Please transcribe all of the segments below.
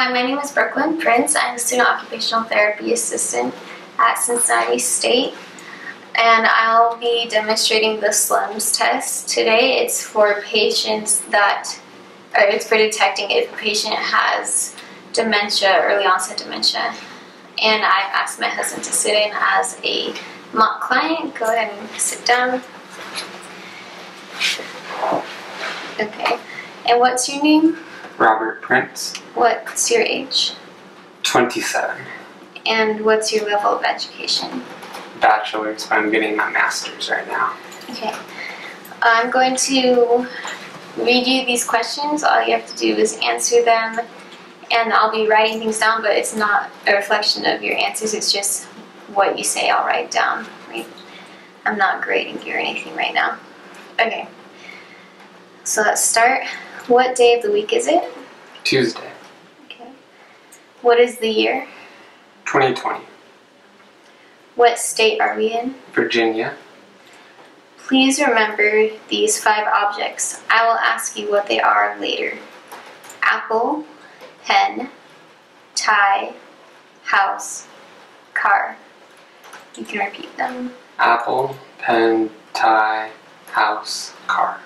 Hi, my name is Brooklyn Prince. I'm a student occupational therapy assistant at Cincinnati State, and I'll be demonstrating the SLUMS test. Today it's for patients that, or it's for detecting if a patient has dementia, early onset dementia. And I've asked my husband to sit in as a mock client. Go ahead and sit down. Okay. And what's your name? Robert Prince, What's your age? 27, And what's your level of education? bachelor's, but I'm getting my master's right now. Okay. I'm going to read you these questions. All you have to do is answer them, and I'll be writing things down, but it's not a reflection of your answers, it's just what you say I'll write down. I'm not grading you or anything right now. Okay. So let's start. What day of the week is it? Tuesday, Okay. What is the year? 2020, What state are we in? Virginia, Please remember these five objects. I will ask you what they are later. Apple, pen, tie, house, car. You can repeat them. apple, pen, tie, house, car.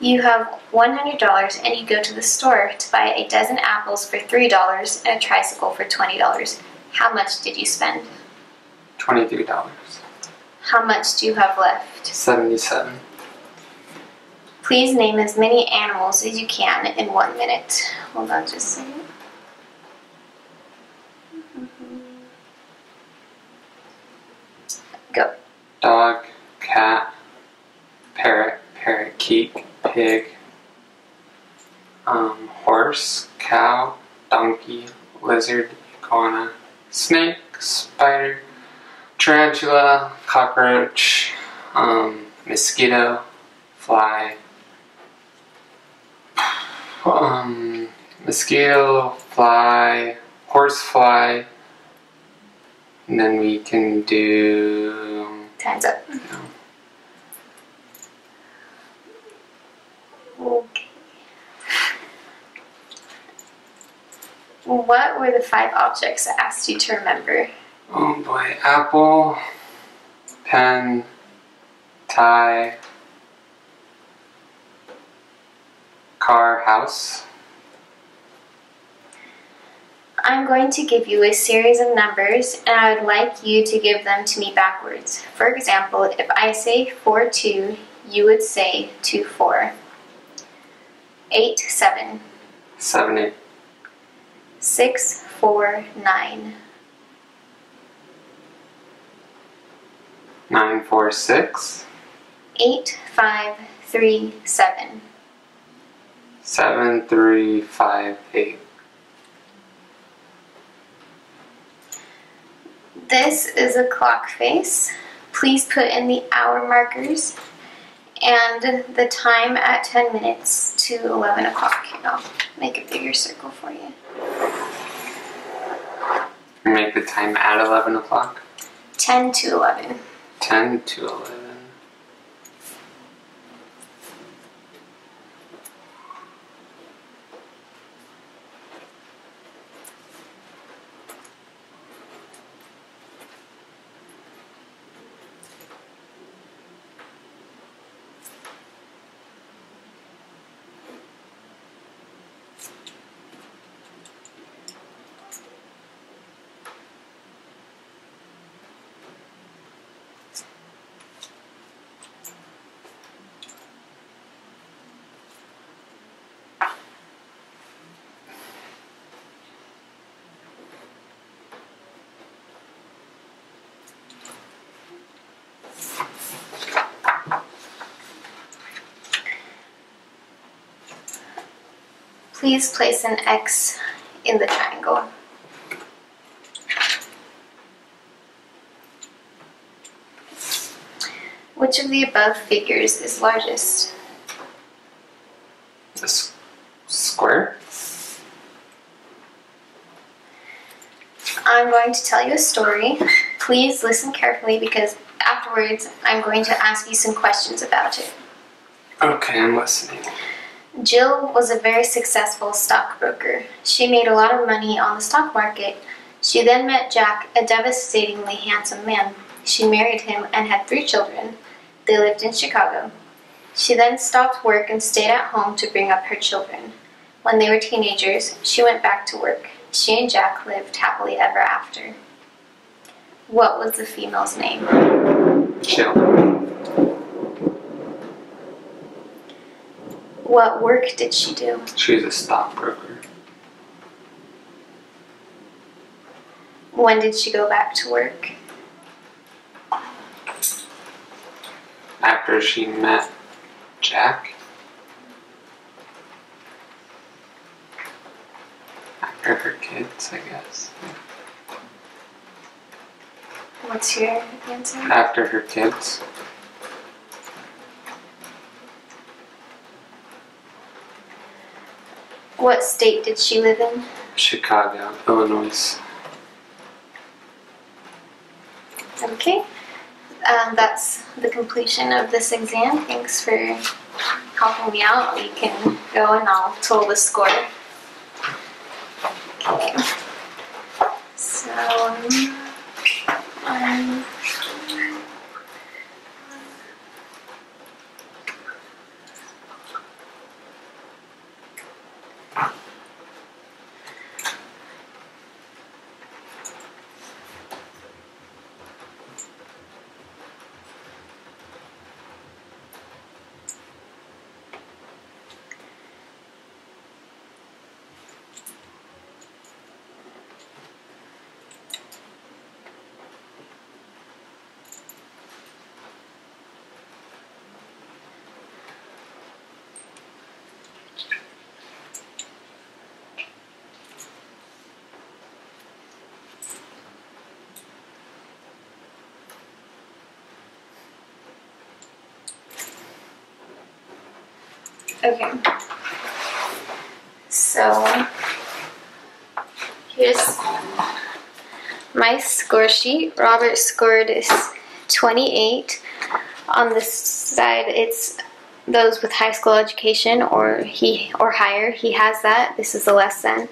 You have $100 and you go to the store to buy a dozen apples for $3 and a tricycle for $20. How much did you spend? $23, How much do you have left? 77, Please name as many animals as you can in one minute. Hold on just a second. Mm-hmm. Go. dog, cat, parrot, parakeet, pig, um, horse, cow, donkey, lizard, iguana, snake, spider, tarantula, cockroach, um, mosquito, fly, um, mosquito, fly, horsefly, and then we can do Time's up. Okay. What were the five objects I asked you to remember? Oh boy, apple, pen, tie, car, house. I'm going to give you a series of numbers and I would like you to give them to me backwards. For example, if I say 4 2, you would say 2 4. 8 7. Seven, eight, 6 4 9. nine, four, six, 8 5 3 7. seven, three, five, eight. This is a clock face. Please put in the hour markers and the time at 10 minutes to 11 o'clock. And I'll make a bigger circle for you. Make the time at 11 o'clock. 10 to 11. 10 to 11. Please place an X in the triangle. Which of the above figures is largest? The square? I'm going to tell you a story. Please listen carefully because afterwards I'm going to ask you some questions about it. Okay, I'm listening. Jill was a very successful stockbroker. She made a lot of money on the stock market. She then met Jack, a devastatingly handsome man. She married him and had three children. They lived in Chicago. She then stopped work and stayed at home to bring up her children. When they were teenagers, she went back to work. She and Jack lived happily ever after. What was the female's name? Jill. What work did she do? She was a stockbroker. When did she go back to work? After she met Jack. After her kids, I guess. What's your answer? After her kids. What state did she live in? Chicago, Illinois. Okay. Um, that's the completion of this exam. Thanks for helping me out. We can go and I'll total the score. Okay. So, um, Okay. So here's my score sheet. Robert scored is 28. On this side, it's those with high school education or he or higher. He has that. This is the less than.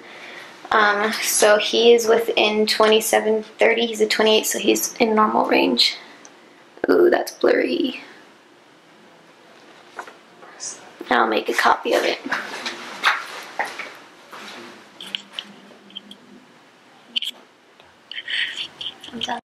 Um, so he is within 27, 30. He's a 28, so he's in normal range. Ooh, that's blurry and I'll make a copy of it. I'm done.